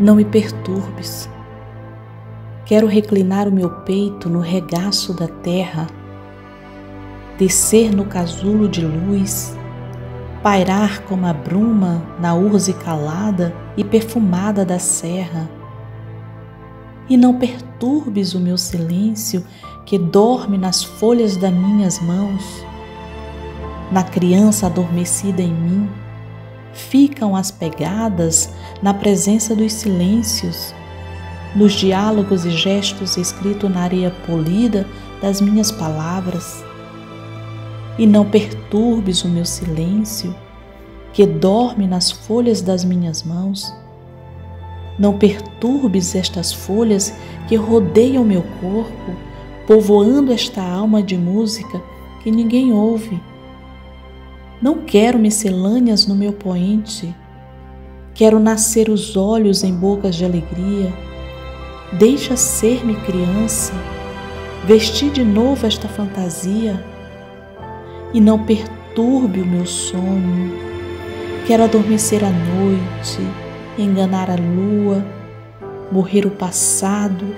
Não me perturbes. Quero reclinar o meu peito no regaço da terra, descer no casulo de luz, pairar como a bruma na urze calada e perfumada da serra. E não perturbes o meu silêncio que dorme nas folhas das minhas mãos. Na criança adormecida em mim, ficam as pegadas na presença dos silêncios, nos diálogos e gestos escritos na areia polida das minhas palavras. E não perturbes o meu silêncio, que dorme nas folhas das minhas mãos. Não perturbes estas folhas que rodeiam meu corpo, povoando esta alma de música que ninguém ouve não quero miscelâneas no meu poente. Quero nascer os olhos em bocas de alegria. Deixa ser-me criança, vestir de novo esta fantasia e não perturbe o meu sonho. Quero adormecer a noite, enganar a lua, morrer o passado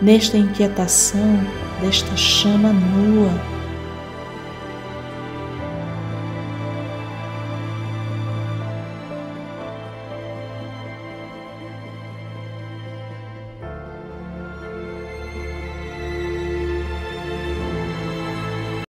nesta inquietação desta chama nua